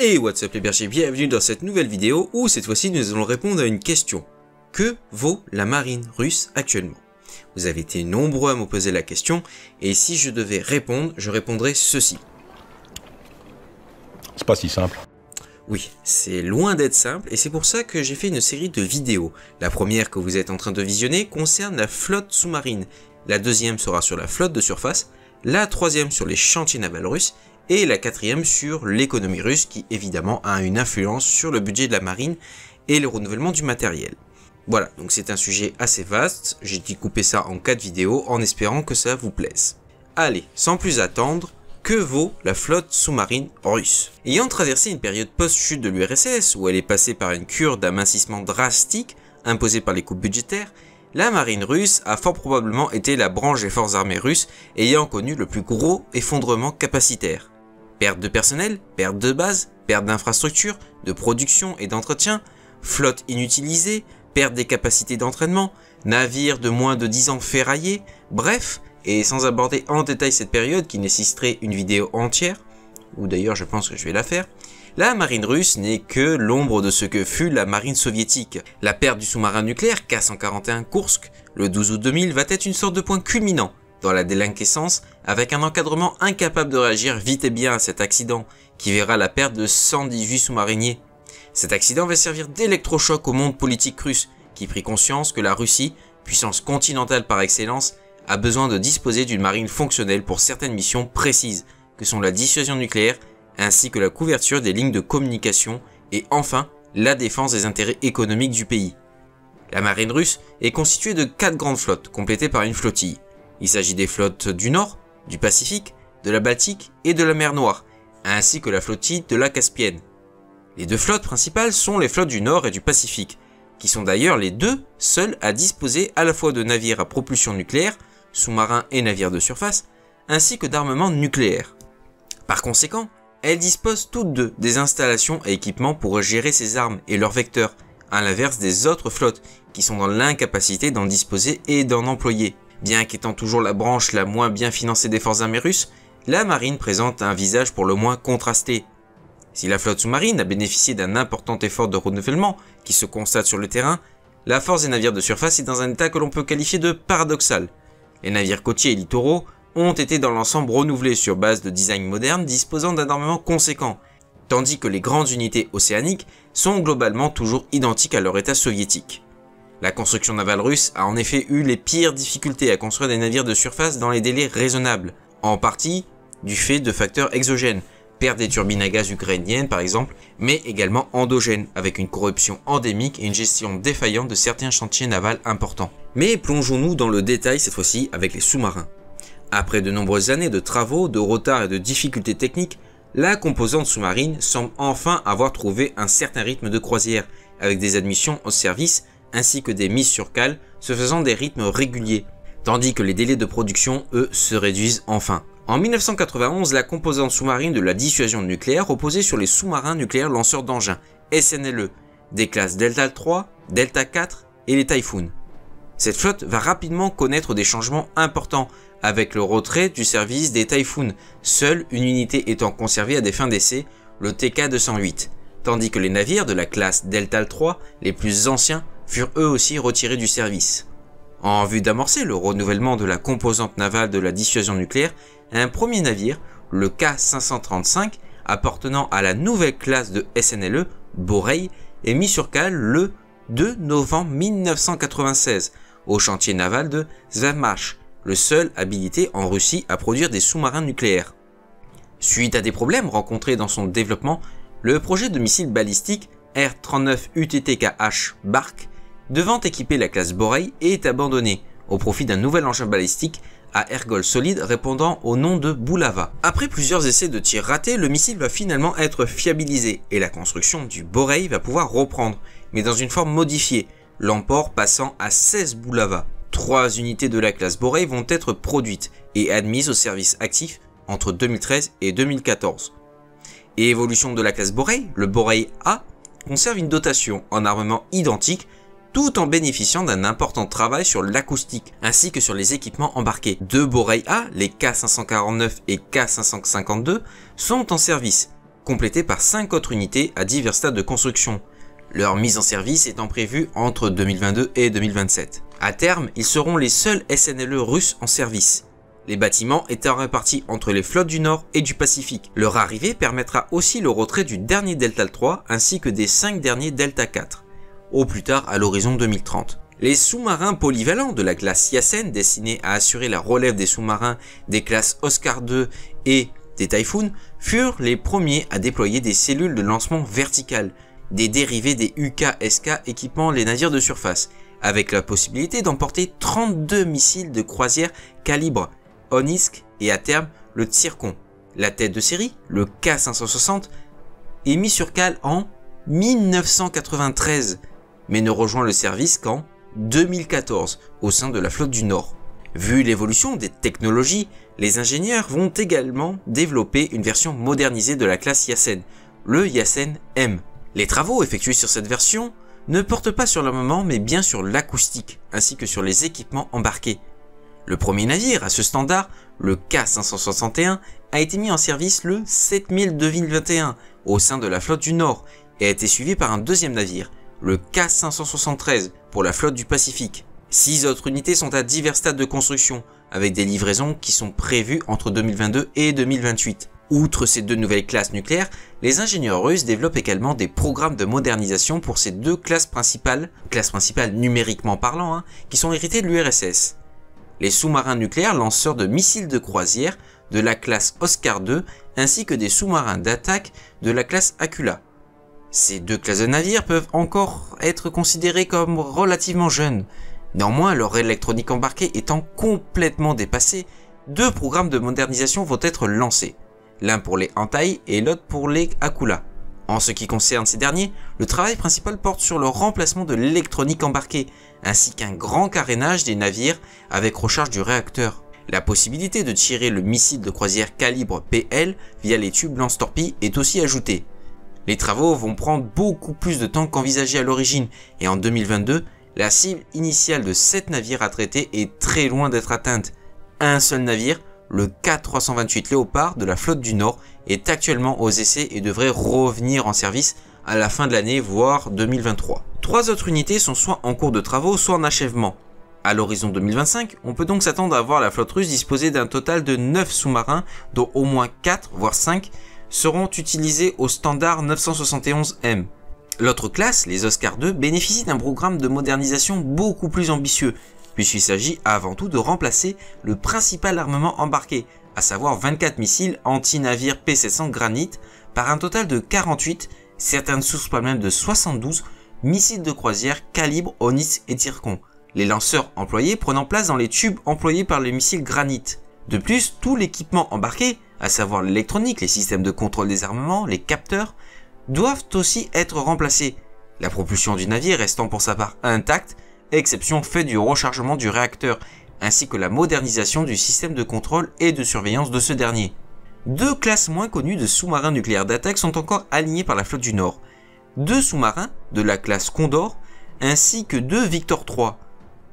Et what's up les bergers, bienvenue dans cette nouvelle vidéo où cette fois-ci nous allons répondre à une question. Que vaut la marine russe actuellement? Vous avez été nombreux à me poser la question et si je devais répondre, je répondrais ceci. C'est pas si simple. Oui, c'est loin d'être simple et c'est pour ça que j'ai fait une série de vidéos. La première que vous êtes en train de visionner concerne la flotte sous-marine. La deuxième sera sur la flotte de surface. La troisième sur les chantiers navals russes et la quatrième sur l'économie russe qui évidemment a une influence sur le budget de la marine et le renouvellement du matériel. Voilà, donc c'est un sujet assez vaste, j'ai découpé ça en 4 vidéos en espérant que ça vous plaise. Allez, sans plus attendre, que vaut la flotte sous-marine russe? Ayant traversé une période post-chute de l'URSS où elle est passée par une cure d'amincissement drastique imposée par les coupes budgétaires, la marine russe a fort probablement été la branche des forces armées russes ayant connu le plus gros effondrement capacitaire. Perte de personnel, perte de base, perte d'infrastructures, de production et d'entretien, flotte inutilisée, perte des capacités d'entraînement, navires de moins de 10 ans ferraillés, bref, et sans aborder en détail cette période qui nécessiterait une vidéo entière, ou d'ailleurs je pense que je vais la faire, la marine russe n'est que l'ombre de ce que fut la marine soviétique. La perte du sous-marin nucléaire K-141 Kursk le 12 août 2000 va être une sorte de point culminant dans la délinquescence avec un encadrement incapable de réagir vite et bien à cet accident qui verra la perte de 118 sous-mariniers. Cet accident va servir d'électrochoc au monde politique russe qui prit conscience que la Russie, puissance continentale par excellence, a besoin de disposer d'une marine fonctionnelle pour certaines missions précises que sont la dissuasion nucléaire ainsi que la couverture des lignes de communication et enfin la défense des intérêts économiques du pays. La marine russe est constituée de quatre grandes flottes complétées par une flottille. Il s'agit des flottes du Nord, du Pacifique, de la Baltique et de la mer Noire, ainsi que la flottille de la Caspienne. Les deux flottes principales sont les flottes du Nord et du Pacifique, qui sont d'ailleurs les deux seules à disposer à la fois de navires à propulsion nucléaire, sous-marins et navires de surface, ainsi que d'armements nucléaires. Par conséquent, elles disposent toutes deux des installations et équipements pour gérer ces armes et leurs vecteurs, à l'inverse des autres flottes qui sont dans l'incapacité d'en disposer et d'en employer. Bien qu'étant toujours la branche la moins bien financée des forces armées russes, la marine présente un visage pour le moins contrasté. Si la flotte sous-marine a bénéficié d'un important effort de renouvellement qui se constate sur le terrain, la force des navires de surface est dans un état que l'on peut qualifier de paradoxal. Les navires côtiers et littoraux ont été dans l'ensemble renouvelés sur base de design moderne disposant d'un armement conséquent, tandis que les grandes unités océaniques sont globalement toujours identiques à leur état soviétique. La construction navale russe a en effet eu les pires difficultés à construire des navires de surface dans les délais raisonnables, en partie du fait de facteurs exogènes, perte des turbines à gaz ukrainiennes par exemple, mais également endogènes, avec une corruption endémique et une gestion défaillante de certains chantiers navals importants. Mais plongeons-nous dans le détail cette fois-ci avec les sous-marins. Après de nombreuses années de travaux, de retards et de difficultés techniques, la composante sous-marine semble enfin avoir trouvé un certain rythme de croisière, avec des admissions au service ainsi que des mises sur cale se faisant des rythmes réguliers, tandis que les délais de production, eux, se réduisent enfin. En 1991, la composante sous-marine de la dissuasion nucléaire reposait sur les sous-marins nucléaires lanceurs d'engins, SNLE, des classes Delta 3, Delta 4 et les Typhoon. Cette flotte va rapidement connaître des changements importants avec le retrait du service des Typhoon, seule une unité étant conservée à des fins d'essai, le TK-208, tandis que les navires de la classe Delta 3, les plus anciens, furent eux aussi retirés du service. En vue d'amorcer le renouvellement de la composante navale de la dissuasion nucléaire, un premier navire, le K-535, appartenant à la nouvelle classe de SNLE, Borei, est mis sur cale le 2 novembre 1996 au chantier naval de Zvermash, le seul habilité en Russie à produire des sous-marins nucléaires. Suite à des problèmes rencontrés dans son développement, le projet de missile balistique R-39 UTTKH Bark devant équiper la classe Borei est abandonné au profit d'un nouvel engin balistique à ergol solide répondant au nom de Boulava. Après plusieurs essais de tir ratés, le missile va finalement être fiabilisé et la construction du Borei va pouvoir reprendre, mais dans une forme modifiée, l'emport passant à 16 Boulava. Trois unités de la classe Borei vont être produites et admises au service actif entre 2013 et 2014. Et évolution de la classe Borei, le Borei A conserve une dotation en armement identique tout en bénéficiant d'un important travail sur l'acoustique ainsi que sur les équipements embarqués. Deux Borei A, les K549 et K552, sont en service, complétés par 5 autres unités à divers stades de construction, leur mise en service étant prévue entre 2022 et 2027. À terme, ils seront les seuls SNLE russes en service, les bâtiments étant répartis entre les flottes du Nord et du Pacifique. Leur arrivée permettra aussi le retrait du dernier Delta 3 ainsi que des 5 derniers Delta 4, au plus tard à l'horizon 2030. Les sous-marins polyvalents de la classe Yasen, destinés à assurer la relève des sous-marins des classes Oscar II et des Typhoon, furent les premiers à déployer des cellules de lancement verticales, des dérivés des UK-SK équipant les navires de surface, avec la possibilité d'emporter 32 missiles de croisière calibre Onisk et à terme le Tsirkon. La tête de série, le K560, est mis sur cale en 1993, mais ne rejoint le service qu'en 2014 au sein de la flotte du Nord. Vu l'évolution des technologies, les ingénieurs vont également développer une version modernisée de la classe Yasen, le Yasen M. Les travaux effectués sur cette version ne portent pas sur le moment mais bien sur l'acoustique ainsi que sur les équipements embarqués. Le premier navire à ce standard, le K561, a été mis en service le 7000 2021 au sein de la flotte du Nord et a été suivi par un deuxième navire, le K573 pour la flotte du Pacifique. Six autres unités sont à divers stades de construction, avec des livraisons qui sont prévues entre 2022 et 2028. Outre ces deux nouvelles classes nucléaires, les ingénieurs russes développent également des programmes de modernisation pour ces deux classes principales, classes principales numériquement parlant, hein, qui sont héritées de l'URSS les sous-marins nucléaires lanceurs de missiles de croisière de la classe Oscar II ainsi que des sous-marins d'attaque de la classe Acula. Ces deux classes de navires peuvent encore être considérées comme relativement jeunes. Néanmoins, leur électronique embarquée étant complètement dépassée, deux programmes de modernisation vont être lancés, l'un pour les Antai et l'autre pour les Akula. En ce qui concerne ces derniers, le travail principal porte sur le remplacement de l'électronique embarquée, ainsi qu'un grand carénage des navires avec recharge du réacteur. La possibilité de tirer le missile de croisière calibre PL via les tubes lance-torpilles est aussi ajoutée. Les travaux vont prendre beaucoup plus de temps qu'envisagé à l'origine, et en 2022, la cible initiale de 7 navires à traiter est très loin d'être atteinte. Un seul navire, le K328 Léopard de la flotte du Nord, est actuellement aux essais et devrait revenir en service à la fin de l'année, voire 2023. Trois autres unités sont soit en cours de travaux, soit en achèvement. À l'horizon 2025, on peut donc s'attendre à voir la flotte russe disposer d'un total de 9 sous-marins, dont au moins 4, voire 5, seront utilisés au standard 971M. L'autre classe, les Oscar II, bénéficie d'un programme de modernisation beaucoup plus ambitieux, puisqu'il s'agit avant tout de remplacer le principal armement embarqué, à savoir 24 missiles anti-navires P-700 Granit, par un total de 48, certaines sources parlent même de 72, missiles de croisière calibre Onis et Tircon, les lanceurs employés prenant place dans les tubes employés par les missiles Granit. De plus, tout l'équipement embarqué, à savoir l'électronique, les systèmes de contrôle des armements, les capteurs, doivent aussi être remplacés, la propulsion du navire restant pour sa part intacte, exception faite du rechargement du réacteur ainsi que la modernisation du système de contrôle et de surveillance de ce dernier. Deux classes moins connues de sous-marins nucléaires d'attaque sont encore alignées par la flotte du Nord. Deux sous-marins de la classe Condor ainsi que deux Victor III.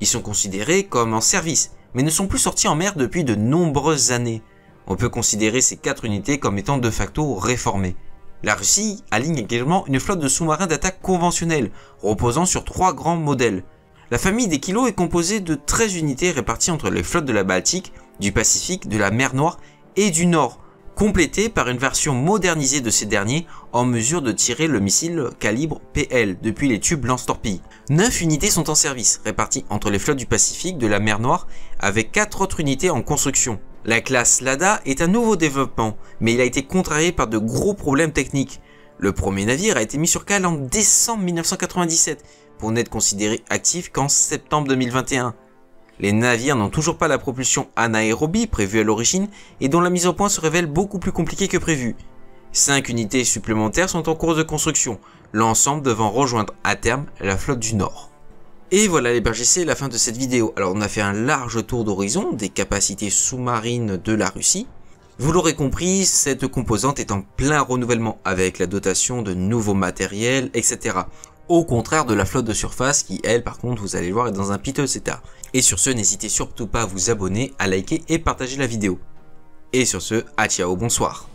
Ils sont considérés comme en service, mais ne sont plus sortis en mer depuis de nombreuses années. On peut considérer ces quatre unités comme étant de facto réformées. La Russie aligne également une flotte de sous-marins d'attaque conventionnels, reposant sur trois grands modèles. La famille des kilos est composée de 13 unités réparties entre les flottes de la Baltique, du Pacifique, de la mer Noire et du Nord, complétées par une version modernisée de ces derniers en mesure de tirer le missile calibre PL depuis les tubes lance-torpilles. 9 unités sont en service, réparties entre les flottes du Pacifique, de la mer Noire, avec 4 autres unités en construction. La classe Lada est un nouveau développement, mais il a été contrarié par de gros problèmes techniques. Le premier navire a été mis sur cale en décembre 1997, pour n'être considéré actif qu'en septembre 2021. Les navires n'ont toujours pas la propulsion anaérobie prévue à l'origine et dont la mise au point se révèle beaucoup plus compliquée que prévu. 5 unités supplémentaires sont en cours de construction, l'ensemble devant rejoindre à terme la flotte du Nord. Et voilà les c'est la fin de cette vidéo. Alors on a fait un large tour d'horizon des capacités sous-marines de la Russie. Vous l'aurez compris, cette composante est en plein renouvellement avec la dotation de nouveaux matériels, etc au contraire de la flotte de surface qui, elle, par contre, vous allez le voir, est dans un piteux état. Et sur ce, n'hésitez surtout pas à vous abonner, à liker et partager la vidéo. Et sur ce, à ciao, bonsoir.